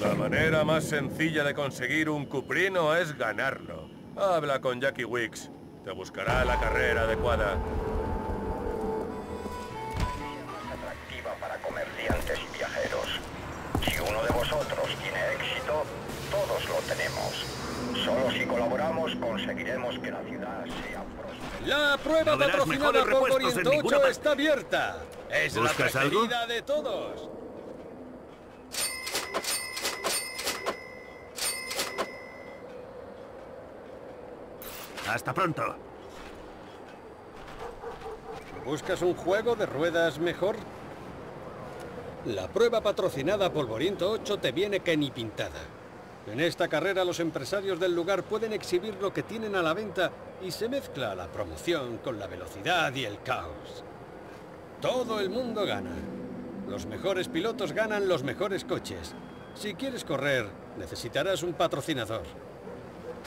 La manera más sencilla de conseguir un cuprino es ganarlo. Habla con Jackie Wicks. Te buscará la carrera adecuada. atractiva para comerciantes y viajeros. Si uno de vosotros tiene éxito, todos lo tenemos. Solo si colaboramos conseguiremos que la ciudad sea próspera. La prueba patrocinada mejores por Oriente ninguna 8 parte. está abierta. Es la ¿Buscas algo? preferida de todos. Hasta pronto. ¿Buscas un juego de ruedas mejor? La prueba patrocinada Polvoriento 8 te viene que ni pintada. En esta carrera los empresarios del lugar pueden exhibir lo que tienen a la venta y se mezcla la promoción con la velocidad y el caos. Todo el mundo gana. Los mejores pilotos ganan los mejores coches. Si quieres correr, necesitarás un patrocinador.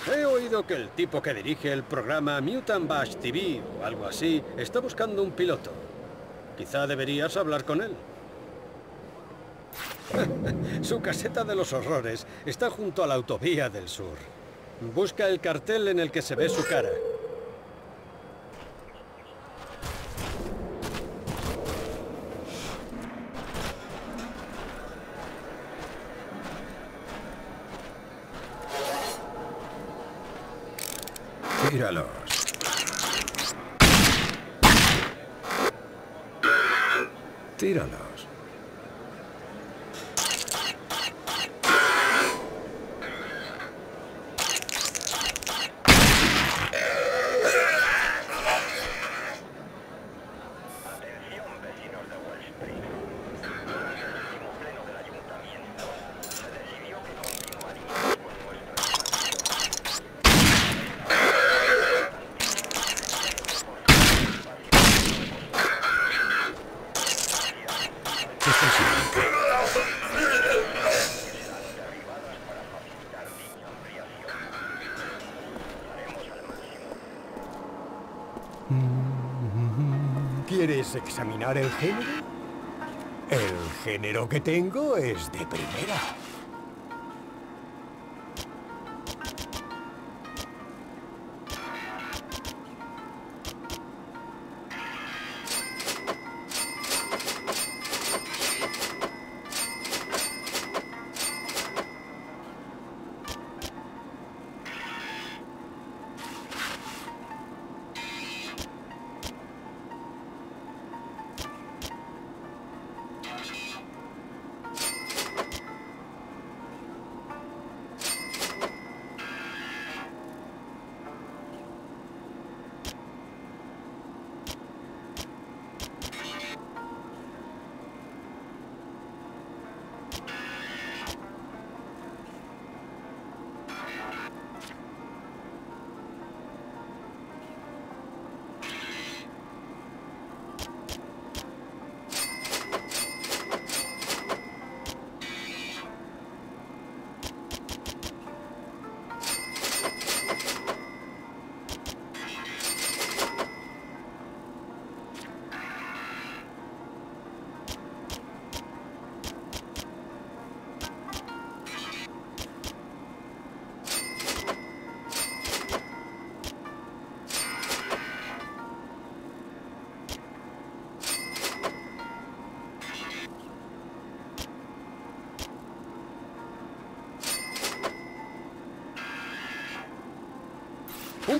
He oído que el tipo que dirige el programa Mutant Bash TV o algo así está buscando un piloto. Quizá deberías hablar con él. Su caseta de los horrores está junto a la autovía del sur. Busca el cartel en el que se ve su cara. Tíralos. Tíralos. Examinar el género? El género que tengo es de primera.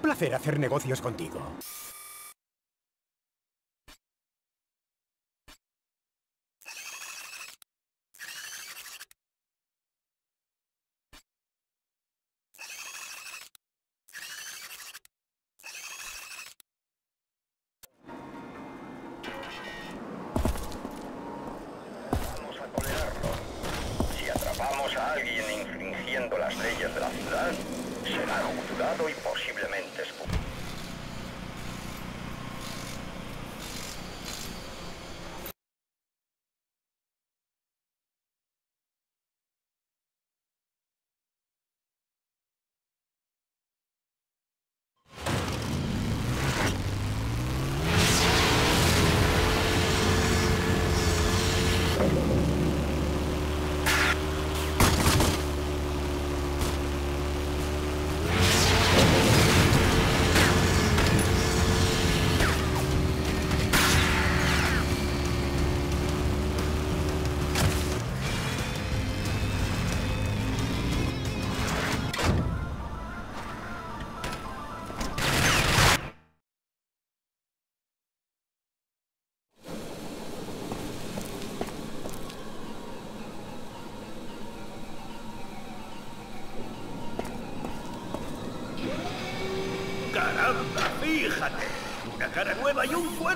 Placer hacer negocios contigo.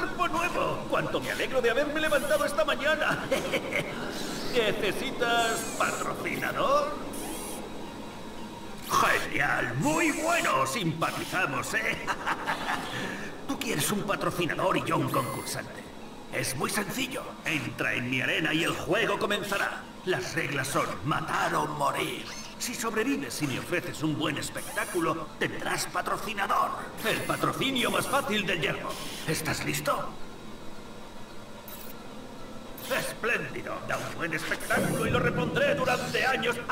cuerpo nuevo. ¡Cuánto me alegro de haberme levantado esta mañana! ¿Necesitas patrocinador? ¡Genial! ¡Muy bueno! Simpatizamos, ¿eh? Tú quieres un patrocinador y yo un concursante. Es muy sencillo. Entra en mi arena y el juego comenzará. Las reglas son matar o morir. Si sobrevives y me ofreces un buen espectáculo, tendrás patrocinador. El patrocinio más fácil del yermo. ¿Estás listo? ¡Espléndido! Da un buen espectáculo y lo repondré durante años.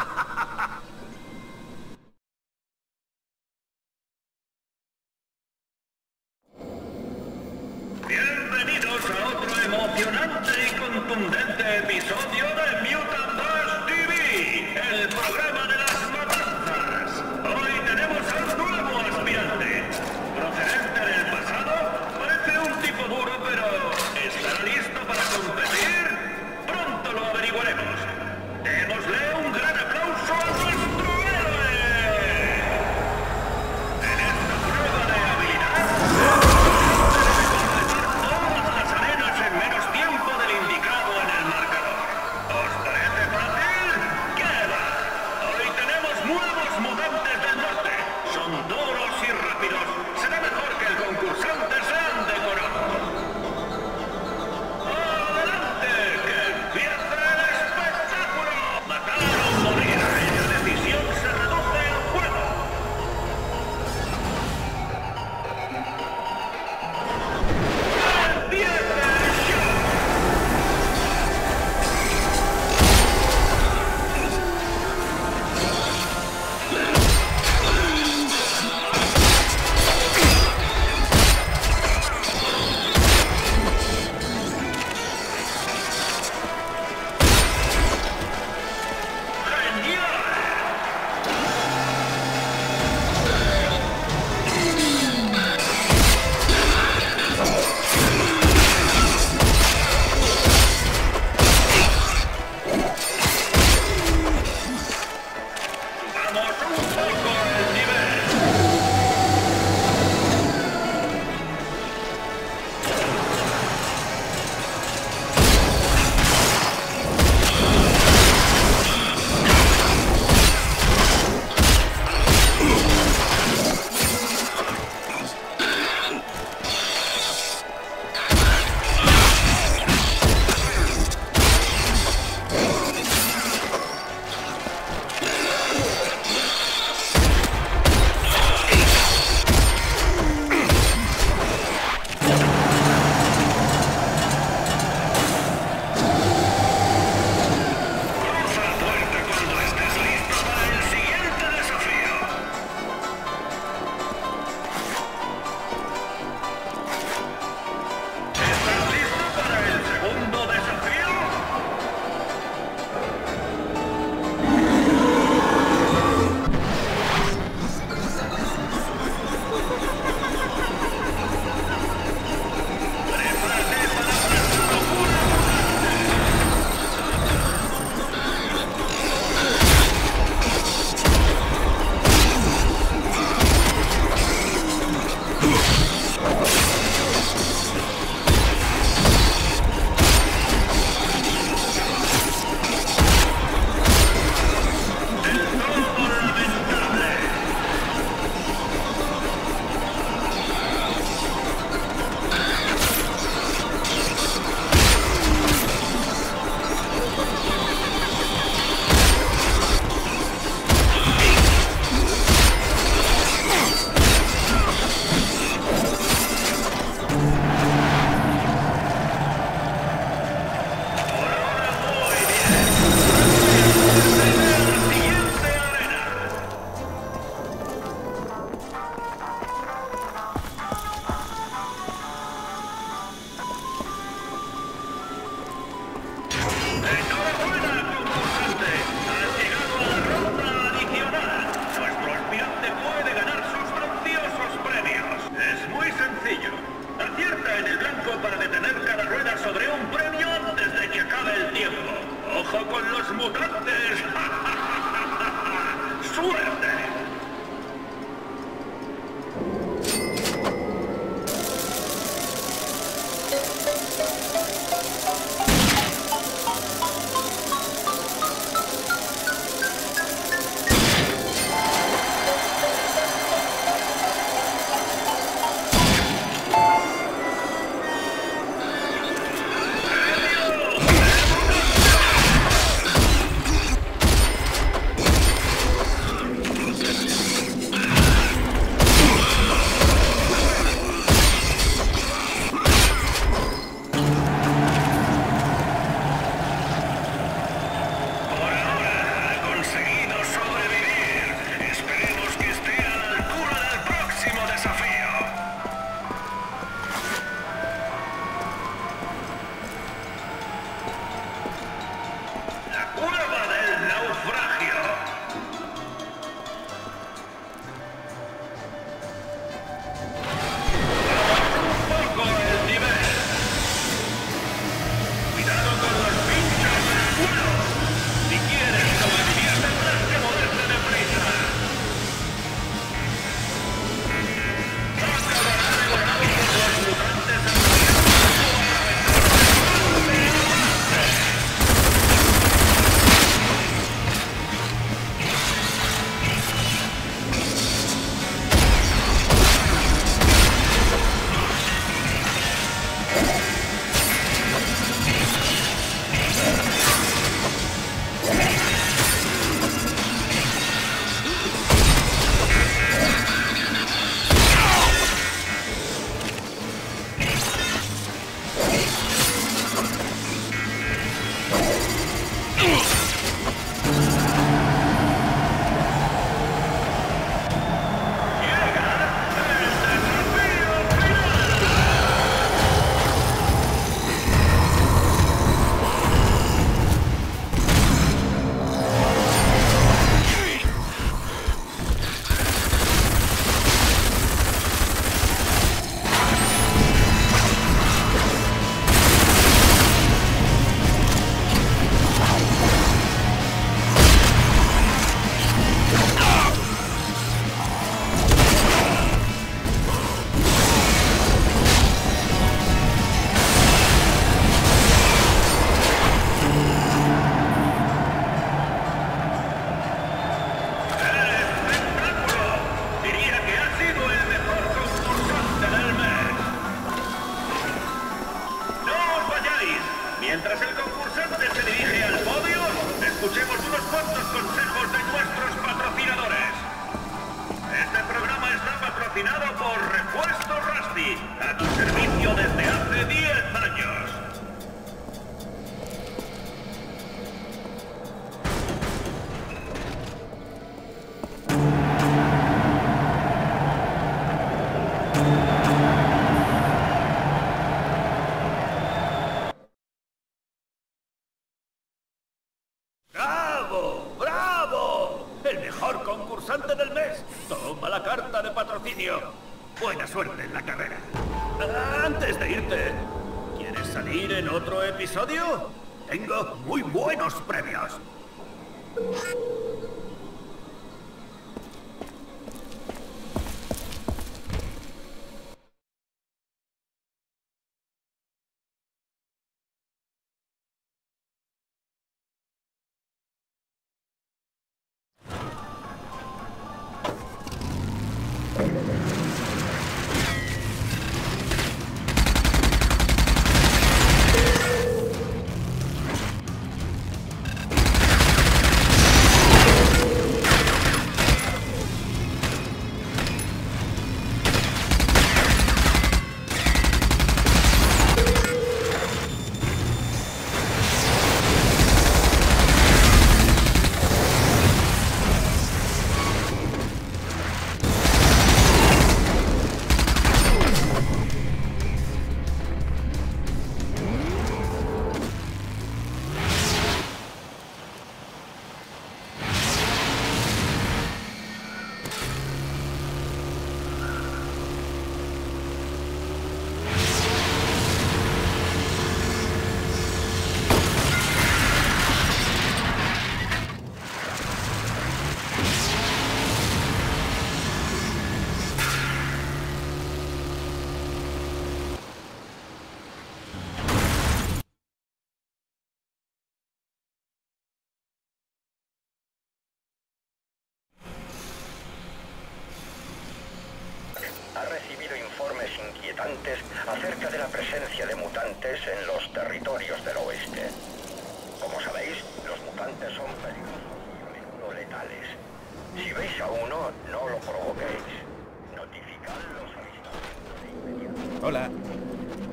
Hola.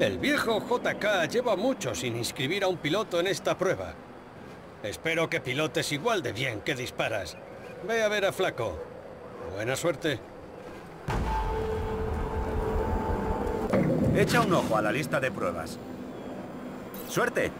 El viejo JK lleva mucho sin inscribir a un piloto en esta prueba. Espero que pilotes igual de bien que disparas. Ve a ver a Flaco. Buena suerte. Echa un ojo a la lista de pruebas. ¡Suerte!